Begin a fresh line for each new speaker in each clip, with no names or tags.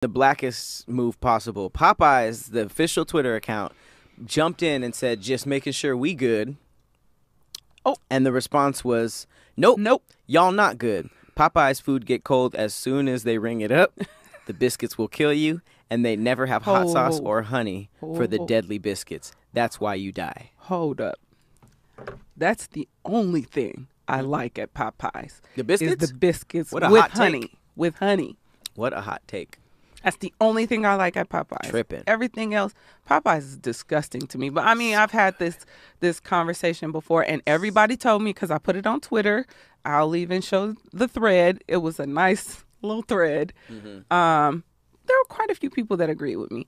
the blackest move possible. Popeyes, the official Twitter account, jumped in and said, "Just making sure we good."
Oh.
and the response was, "Nope,
Nope.
y'all not good. Popeyes food get cold as soon as they ring it up. the biscuits will kill you, and they never have hot sauce
Oh.
or honey for the
Oh.
deadly biscuits. That's why you die."
Hold up. That's the only thing I mm. like at Popeyes.
The biscuits?
Is the biscuits with
hot take.
honey. With honey.
What a hot take.
That's the only thing I like at Popeyes.
Tripping.
Everything else, Popeyes is disgusting to me. But I mean, I've had this this conversation before, and everybody told me because I put it on Twitter. I'll even show the thread. It was a nice little thread.
Mm-hmm.
Um, there were quite a few people that agreed with me.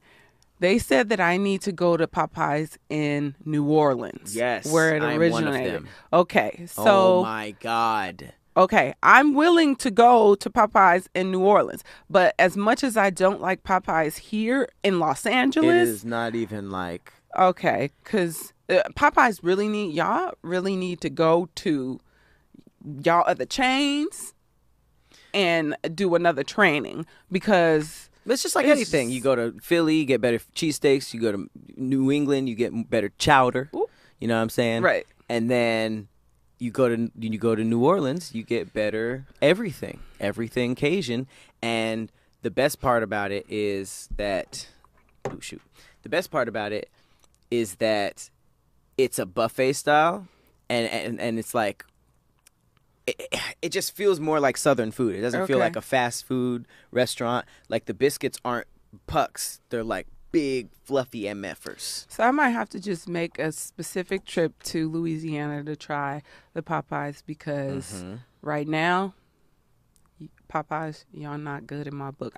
They said that I need to go to Popeyes in New Orleans.
Yes,
where it
I am one of
originated. Okay, so
oh my god.
Okay, I'm willing to go to Popeyes in New Orleans, but as much as I don't like Popeyes here in Los
It
Angeles,
is not even like
okay, because uh, Popeyes really need y'all really need to go to y'all other chains and do another training because
It's just like
It's
anything. You go to Philly, you get better cheesesteaks. You go to New England, you get better chowder.
Ooh.
You know what I'm saying?
Right.
And then you go to you go to New Orleans, you get better everything, everything Cajun. And the best part about it is that, oh shoot, the best part about it is that it's a buffet style, and and and it's like. It, it just feels more like southern food. It doesn't feel like a fast food restaurant. Like the biscuits aren't pucks; they're like big, fluffy MFers.
so I might have to just make a specific trip to Louisiana to try the Popeyes because
Mm-hmm.
right now Popeyes y'all not good in my book.